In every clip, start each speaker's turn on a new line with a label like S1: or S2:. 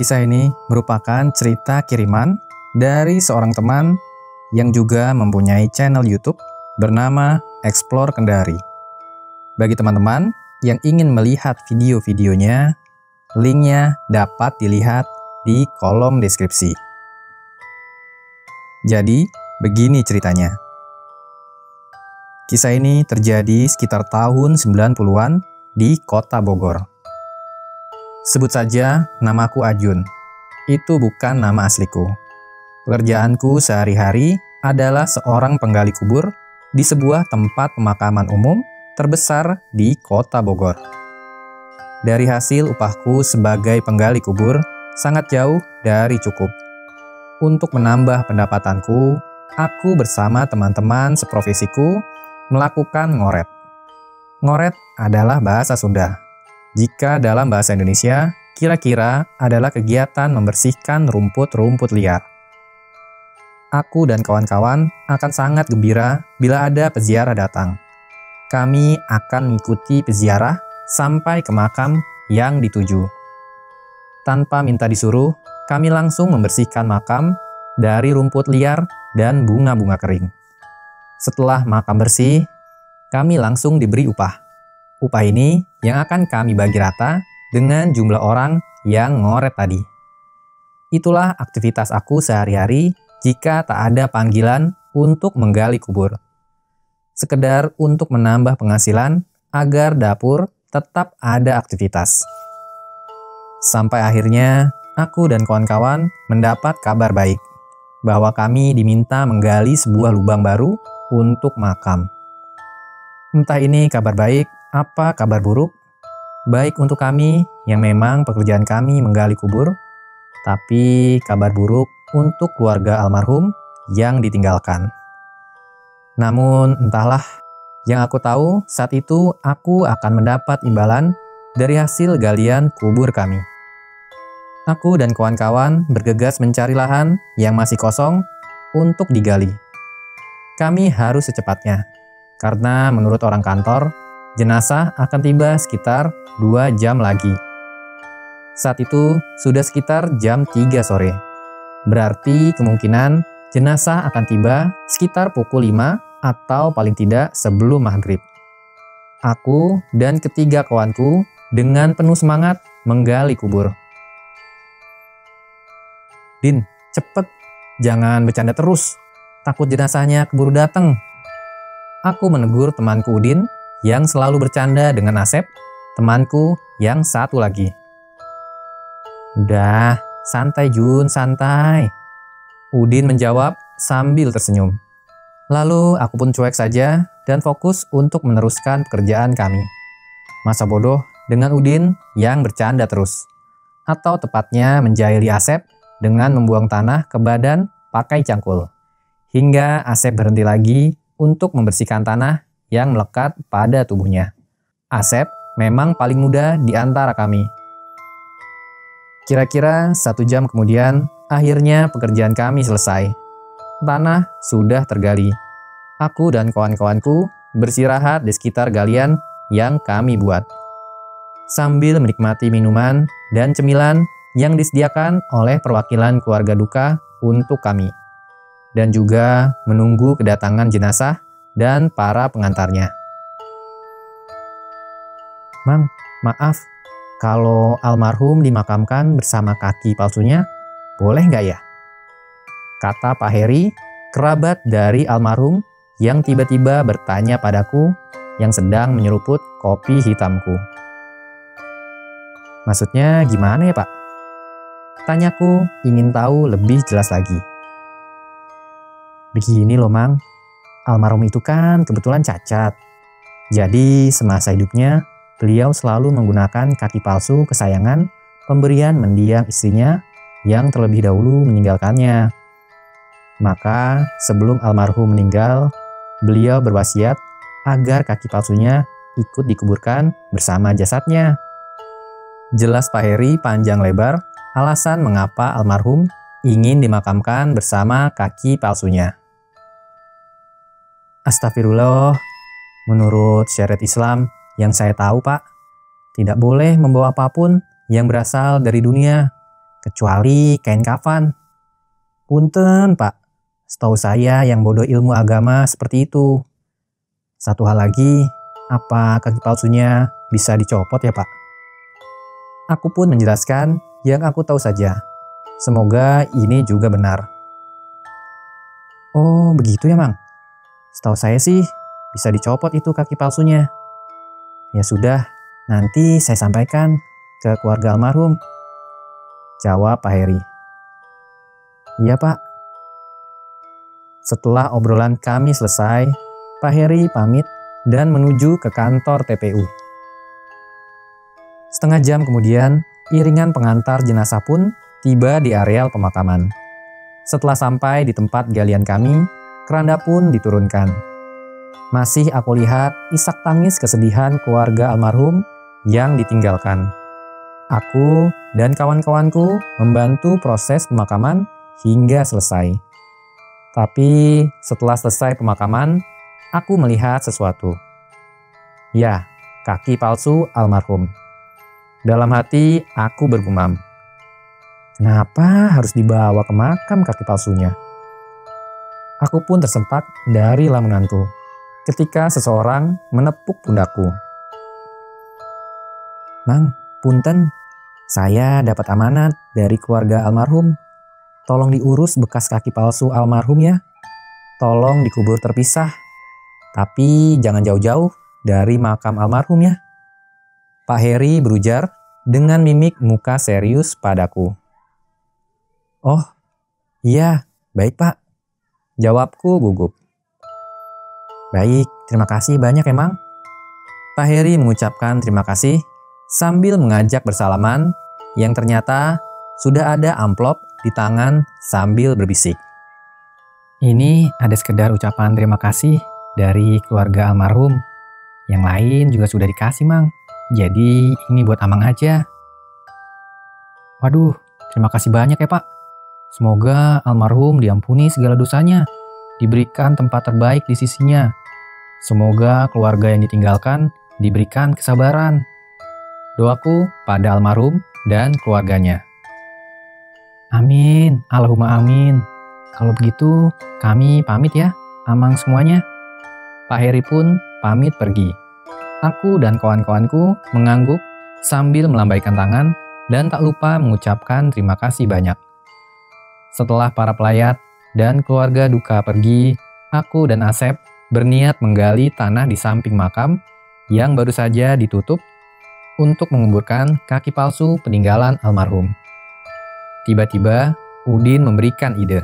S1: Kisah ini merupakan cerita kiriman dari seorang teman yang juga mempunyai channel YouTube bernama Explore Kendari. Bagi teman-teman yang ingin melihat video-videonya, linknya dapat dilihat di kolom deskripsi. Jadi, begini ceritanya. Kisah ini terjadi sekitar tahun 90-an di kota Bogor. Sebut saja namaku Ajun. Itu bukan nama asliku. Pekerjaanku sehari-hari adalah seorang penggali kubur di sebuah tempat pemakaman umum terbesar di kota Bogor. Dari hasil upahku sebagai penggali kubur sangat jauh dari cukup. Untuk menambah pendapatanku, aku bersama teman-teman seprofesiku melakukan ngoret. Ngoret adalah bahasa Sunda jika dalam bahasa Indonesia, kira-kira adalah kegiatan membersihkan rumput-rumput liar. Aku dan kawan-kawan akan sangat gembira bila ada peziarah datang. Kami akan mengikuti peziarah sampai ke makam yang dituju. Tanpa minta disuruh, kami langsung membersihkan makam dari rumput liar dan bunga-bunga kering. Setelah makam bersih, kami langsung diberi upah. Upah ini yang akan kami bagi rata dengan jumlah orang yang ngoret tadi. Itulah aktivitas aku sehari-hari jika tak ada panggilan untuk menggali kubur. Sekedar untuk menambah penghasilan agar dapur tetap ada aktivitas. Sampai akhirnya aku dan kawan-kawan mendapat kabar baik bahwa kami diminta menggali sebuah lubang baru untuk makam. Entah ini kabar baik apa kabar buruk? Baik untuk kami yang memang pekerjaan kami menggali kubur, tapi kabar buruk untuk keluarga almarhum yang ditinggalkan. Namun entahlah, yang aku tahu saat itu aku akan mendapat imbalan dari hasil galian kubur kami. Aku dan kawan-kawan bergegas mencari lahan yang masih kosong untuk digali. Kami harus secepatnya, karena menurut orang kantor, Jenazah akan tiba sekitar 2 jam lagi. Saat itu sudah sekitar jam 3 sore. Berarti kemungkinan jenazah akan tiba sekitar pukul 5 atau paling tidak sebelum maghrib. Aku dan ketiga kawanku dengan penuh semangat menggali kubur. Din, cepet, jangan bercanda terus. Takut jenazahnya keburu datang. Aku menegur temanku Udin yang selalu bercanda dengan Asep, temanku yang satu lagi. Udah, santai Jun, santai. Udin menjawab sambil tersenyum. Lalu aku pun cuek saja dan fokus untuk meneruskan pekerjaan kami. Masa bodoh dengan Udin yang bercanda terus. Atau tepatnya menjahili Asep dengan membuang tanah ke badan pakai cangkul. Hingga Asep berhenti lagi untuk membersihkan tanah yang melekat pada tubuhnya. Asep memang paling muda di antara kami. Kira-kira satu jam kemudian, akhirnya pekerjaan kami selesai. Tanah sudah tergali. Aku dan kawan-kawanku bersirahat di sekitar galian yang kami buat. Sambil menikmati minuman dan cemilan yang disediakan oleh perwakilan keluarga duka untuk kami. Dan juga menunggu kedatangan jenazah dan para pengantarnya. Mang, maaf, kalau almarhum dimakamkan bersama kaki palsunya, boleh nggak ya? Kata Pak Heri, kerabat dari almarhum yang tiba-tiba bertanya padaku yang sedang menyeruput kopi hitamku. Maksudnya gimana ya pak? Tanyaku ingin tahu lebih jelas lagi. Begini loh mang, Almarhum itu kan kebetulan cacat. Jadi semasa hidupnya, beliau selalu menggunakan kaki palsu kesayangan pemberian mendiang istrinya yang terlebih dahulu meninggalkannya. Maka sebelum almarhum meninggal, beliau berwasiat agar kaki palsunya ikut dikuburkan bersama jasadnya. Jelas Pak Heri panjang lebar alasan mengapa almarhum ingin dimakamkan bersama kaki palsunya. Astagfirullah, menurut syariat Islam yang saya tahu pak, tidak boleh membawa apa pun yang berasal dari dunia kecuali kain kafan. Punten, Pak. Setahu saya yang bodoh ilmu agama seperti itu. Satu hal lagi, apa kaki palsunya bisa dicopot ya Pak? Aku pun menjelaskan yang aku tahu saja. Semoga ini juga benar. Oh, begitu ya, Mang? Setahu saya sih, bisa dicopot itu kaki palsunya. Ya sudah, nanti saya sampaikan ke keluarga almarhum. Jawab Pak Heri. Iya, Pak. Setelah obrolan kami selesai, Pak Heri pamit dan menuju ke kantor TPU. Setengah jam kemudian, iringan pengantar jenazah pun tiba di areal pemakaman. Setelah sampai di tempat galian kami, keranda pun diturunkan. Masih aku lihat isak tangis kesedihan keluarga almarhum yang ditinggalkan. Aku dan kawan-kawanku membantu proses pemakaman hingga selesai. Tapi setelah selesai pemakaman, aku melihat sesuatu. Ya, kaki palsu almarhum. Dalam hati aku bergumam. Kenapa harus dibawa ke makam kaki palsunya? Aku pun tersentak dari lamunanku ketika seseorang menepuk pundakku. Mang, punten, saya dapat amanat dari keluarga almarhum. Tolong diurus bekas kaki palsu almarhum ya. Tolong dikubur terpisah. Tapi jangan jauh-jauh dari makam almarhum ya. Pak Heri berujar dengan mimik muka serius padaku. Oh, iya, baik pak. Jawabku gugup. Baik, terima kasih banyak emang. Pak Heri mengucapkan terima kasih sambil mengajak bersalaman yang ternyata sudah ada amplop di tangan sambil berbisik. Ini ada sekedar ucapan terima kasih dari keluarga almarhum. Yang lain juga sudah dikasih, Mang. Jadi ini buat Amang aja. Waduh, terima kasih banyak ya, Pak. Semoga almarhum diampuni segala dosanya, diberikan tempat terbaik di sisinya, Semoga keluarga yang ditinggalkan diberikan kesabaran. Doaku pada almarhum dan keluarganya. Amin, Allahumma amin. Kalau begitu, kami pamit ya, amang semuanya. Pak Heri pun pamit pergi. Aku dan kawan-kawanku mengangguk sambil melambaikan tangan dan tak lupa mengucapkan terima kasih banyak. Setelah para pelayat dan keluarga duka pergi, aku dan Asep berniat menggali tanah di samping makam yang baru saja ditutup untuk menguburkan kaki palsu peninggalan almarhum. Tiba-tiba, Udin memberikan ide.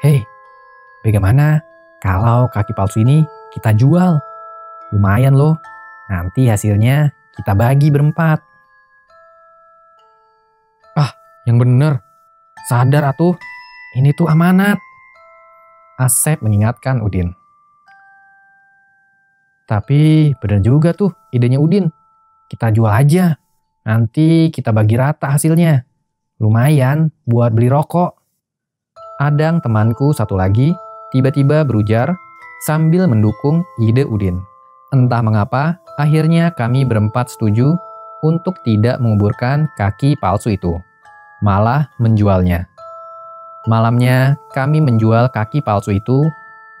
S1: Hei, bagaimana kalau kaki palsu ini kita jual? Lumayan loh, nanti hasilnya kita bagi berempat. Ah, yang bener. Sadar atuh, ini tuh amanat. Asep mengingatkan Udin. Tapi benar juga tuh idenya Udin. Kita jual aja. Nanti kita bagi rata hasilnya. Lumayan buat beli rokok. Adang temanku satu lagi tiba-tiba berujar sambil mendukung ide Udin. Entah mengapa, akhirnya kami berempat setuju untuk tidak menguburkan kaki palsu itu, malah menjualnya. Malamnya, kami menjual kaki palsu itu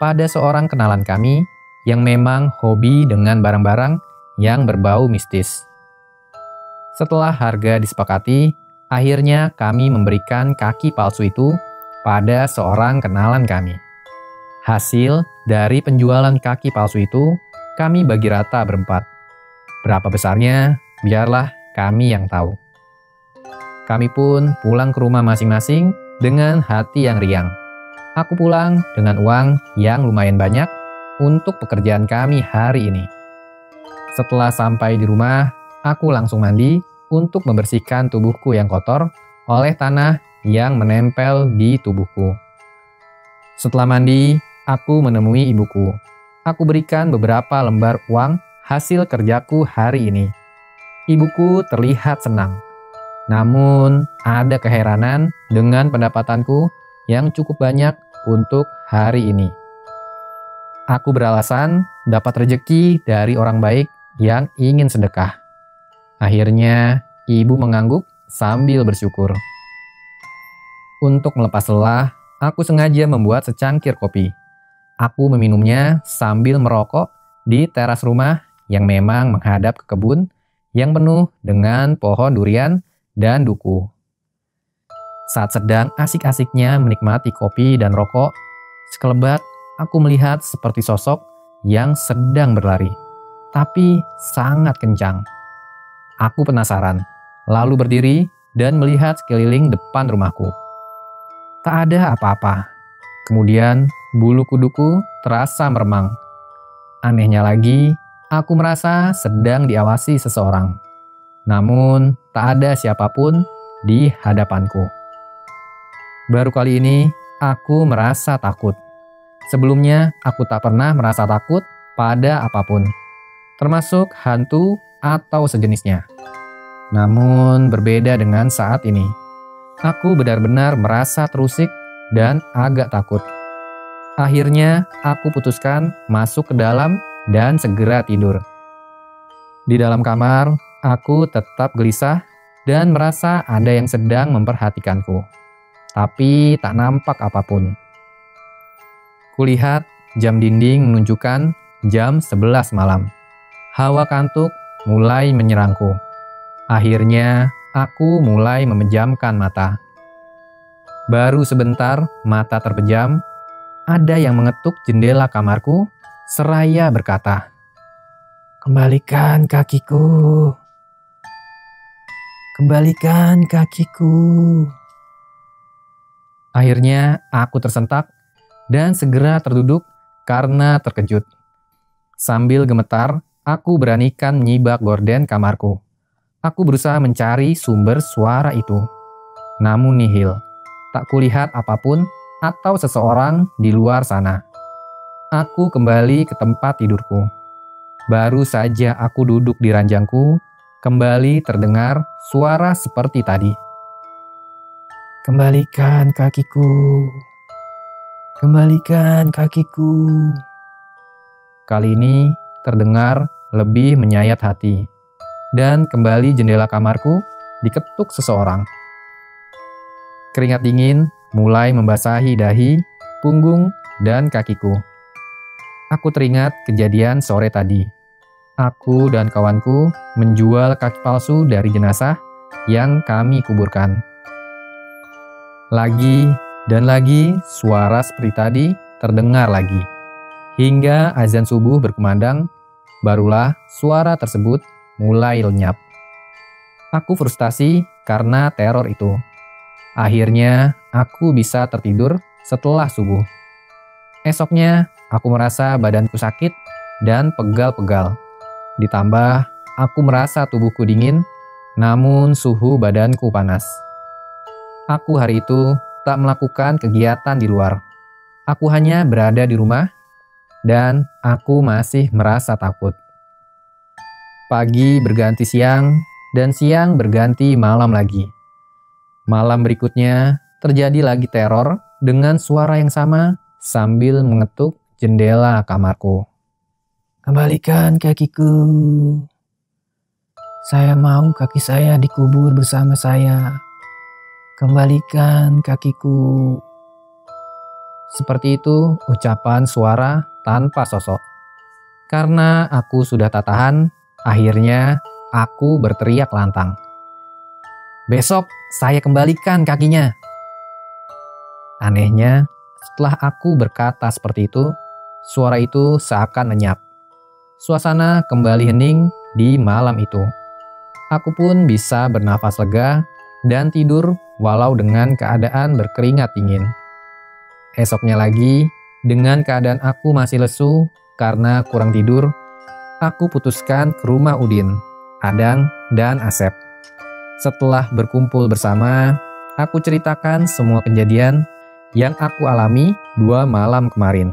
S1: pada seorang kenalan kami yang memang hobi dengan barang-barang yang berbau mistis. Setelah harga disepakati, akhirnya kami memberikan kaki palsu itu pada seorang kenalan kami. Hasil dari penjualan kaki palsu itu, kami bagi rata berempat. Berapa besarnya, biarlah kami yang tahu. Kami pun pulang ke rumah masing-masing dengan hati yang riang. Aku pulang dengan uang yang lumayan banyak untuk pekerjaan kami hari ini. Setelah sampai di rumah, aku langsung mandi untuk membersihkan tubuhku yang kotor oleh tanah yang menempel di tubuhku. Setelah mandi, aku menemui ibuku. Aku berikan beberapa lembar uang hasil kerjaku hari ini. Ibuku terlihat senang namun, ada keheranan dengan pendapatanku yang cukup banyak untuk hari ini. Aku beralasan dapat rejeki dari orang baik yang ingin sedekah. Akhirnya, ibu mengangguk sambil bersyukur. Untuk melepas lelah, aku sengaja membuat secangkir kopi. Aku meminumnya sambil merokok di teras rumah yang memang menghadap ke kebun yang penuh dengan pohon durian dan duku. Saat sedang asik-asiknya menikmati kopi dan rokok, sekelebat aku melihat seperti sosok yang sedang berlari, tapi sangat kencang. Aku penasaran, lalu berdiri dan melihat sekeliling depan rumahku. Tak ada apa-apa. Kemudian bulu kuduku terasa meremang. Anehnya lagi, aku merasa sedang diawasi seseorang. Namun, tak ada siapa pun di hadapanku. Baru kali ini, aku merasa takut. Sebelumnya, aku tak pernah merasa takut pada apa pun, termasuk hantu atau sejenisnya. Namun, berbeda dengan saat ini aku benar-benar merasa terusik dan agak takut. Akhirnya, aku putuskan masuk ke dalam dan segera tidur. Di dalam kamar, aku tetap gelisah dan merasa ada yang sedang memperhatikanku. Tapi tak nampak apa pun. Kulihat jam dinding menunjukkan jam 11 malam. Hawa kantuk mulai menyerangku. Akhirnya, Aku mulai memejamkan mata. Baru sebentar mata terpejam, ada yang mengetuk jendela kamarku seraya berkata, Kembalikan kakiku. Kembalikan kakiku. Akhirnya aku tersentak dan segera terduduk karena terkejut. Sambil gemetar, aku beranikan menyibak gorden kamarku. Aku berusaha mencari sumber suara itu. Namun nihil, tak kulihat apa pun atau seseorang di luar sana. Aku kembali ke tempat tidurku. Baru saja aku duduk di ranjangku, kembali terdengar suara seperti tadi. Kembalikan kakiku. Kembalikan kakiku. Kali ini terdengar lebih menyayat hati dan kembali jendela kamarku diketuk seseorang. Keringat dingin mulai membasahi dahi, punggung, dan kakiku. Aku teringat kejadian sore tadi. Aku dan kawanku menjual kaki palsu dari jenazah yang kami kuburkan. Lagi dan lagi suara seperti tadi terdengar lagi. Hingga azan subuh berkumandang, barulah suara tersebut mulai lenyap. Aku frustasi karena teror itu. Akhirnya, aku bisa tertidur setelah subuh. Esoknya, aku merasa badanku sakit dan pegal-pegal. Ditambah, aku merasa tubuhku dingin, namun suhu badanku panas. Aku hari itu tak melakukan kegiatan di luar. Aku hanya berada di rumah, dan aku masih merasa takut. Pagi berganti siang, dan siang berganti malam lagi. Malam berikutnya terjadi lagi teror dengan suara yang sama sambil mengetuk jendela kamarku. Kembalikan kakiku. Saya mau kaki saya dikubur bersama saya. Kembalikan kakiku. Seperti itu ucapan suara tanpa sosok. Karena aku sudah tak tahan, Akhirnya, aku berteriak lantang. Besok saya kembalikan kakinya. Anehnya, setelah aku berkata seperti itu, suara itu seakan lenyap. Suasana kembali hening di malam itu. Aku pun bisa bernafas lega dan tidur walau dengan keadaan berkeringat dingin. Esoknya lagi, dengan keadaan aku masih lesu karena kurang tidur, aku putuskan ke rumah Udin, Adang, dan Asep. Setelah berkumpul bersama, aku ceritakan semua kejadian yang aku alami dua malam kemarin.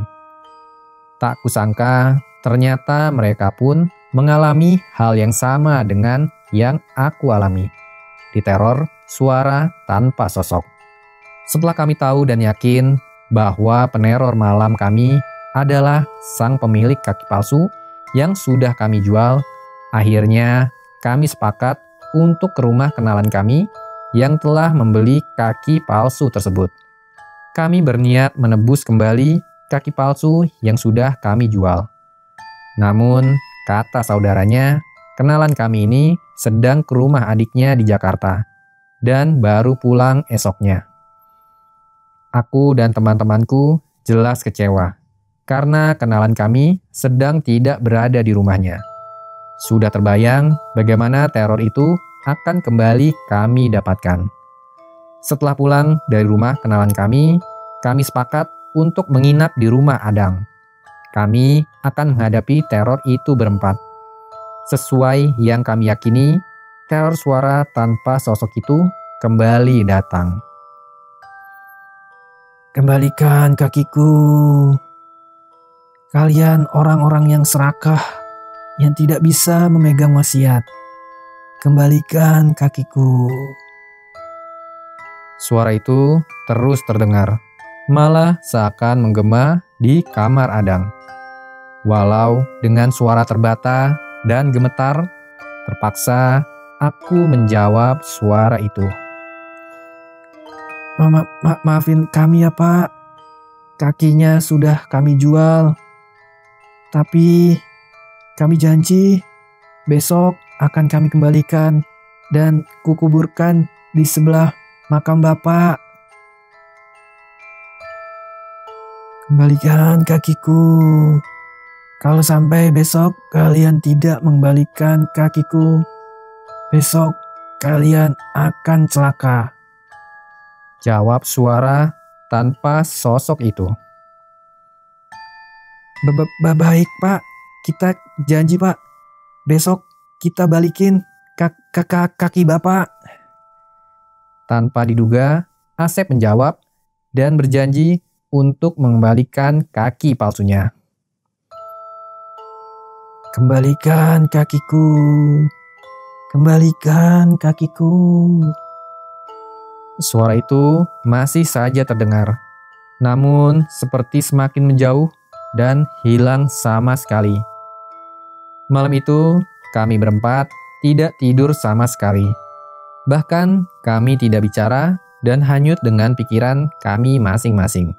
S1: Tak kusangka, ternyata mereka pun mengalami hal yang sama dengan yang aku alami. Diteror suara tanpa sosok. Setelah kami tahu dan yakin bahwa peneror malam kami adalah sang pemilik kaki palsu yang sudah kami jual, akhirnya kami sepakat untuk ke rumah kenalan kami yang telah membeli kaki palsu tersebut. Kami berniat menebus kembali kaki palsu yang sudah kami jual. Namun, kata saudaranya, kenalan kami ini sedang ke rumah adiknya di Jakarta dan baru pulang esoknya. Aku dan teman-temanku jelas kecewa karena kenalan kami sedang tidak berada di rumahnya. Sudah terbayang bagaimana teror itu akan kembali kami dapatkan. Setelah pulang dari rumah kenalan kami, kami sepakat untuk menginap di rumah Adang. Kami akan menghadapi teror itu berempat. Sesuai yang kami yakini, teror suara tanpa sosok itu kembali datang.
S2: Kembalikan kakiku. Kalian orang-orang yang serakah, yang tidak bisa memegang wasiat. Kembalikan kakiku.
S1: Suara itu terus terdengar, malah seakan menggema di kamar Adang. Walau dengan suara terbata dan gemetar, terpaksa aku menjawab suara itu.
S2: Ma ma ma maafin kami ya pak, kakinya sudah kami jual. Tapi kami janji besok akan kami kembalikan dan kukuburkan di sebelah makam Bapak. Kembalikan kakiku. Kalau sampai besok kalian tidak mengembalikan kakiku, besok kalian akan celaka.
S1: Jawab suara tanpa sosok itu.
S2: Baik pak, kita janji pak, besok kita balikin kakak kaki bapak.
S1: Tanpa diduga, Asep menjawab dan berjanji untuk mengembalikan kaki palsunya.
S2: Kembalikan kakiku, kembalikan kakiku.
S1: Suara itu masih saja terdengar, namun seperti semakin menjauh dan hilang sama sekali. Malam itu, kami berempat tidak tidur sama sekali. Bahkan kami tidak bicara dan hanyut dengan pikiran kami masing-masing.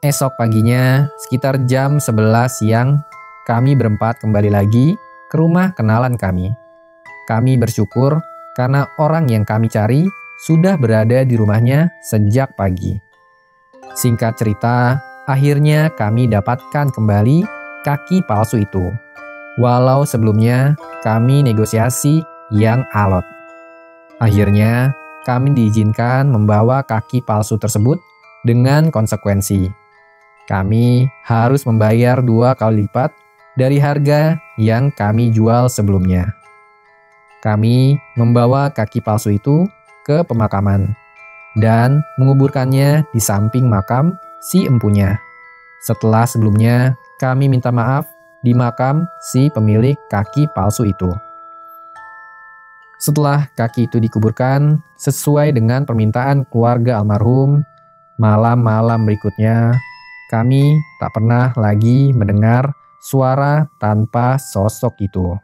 S1: Esok paginya, sekitar jam 11 siang, kami berempat kembali lagi ke rumah kenalan kami. Kami bersyukur karena orang yang kami cari sudah berada di rumahnya sejak pagi. Singkat cerita, akhirnya kami dapatkan kembali kaki palsu itu walau sebelumnya kami negosiasi yang alot. Akhirnya, kami diizinkan membawa kaki palsu tersebut dengan konsekuensi. Kami harus membayar dua kali lipat dari harga yang kami jual sebelumnya. Kami membawa kaki palsu itu ke pemakaman dan menguburkannya di samping makam si empunya. Setelah sebelumnya kami minta maaf di makam si pemilik kaki palsu itu. Setelah kaki itu dikuburkan sesuai dengan permintaan keluarga almarhum, malam-malam berikutnya kami tak pernah lagi mendengar suara tanpa sosok itu.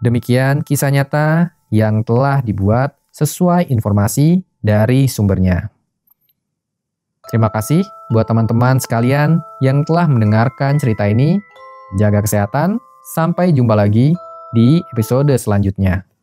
S1: Demikian kisah nyata yang telah dibuat sesuai informasi dari sumbernya. Terima kasih buat teman-teman sekalian yang telah mendengarkan cerita ini. Jaga kesehatan, sampai jumpa lagi di episode selanjutnya.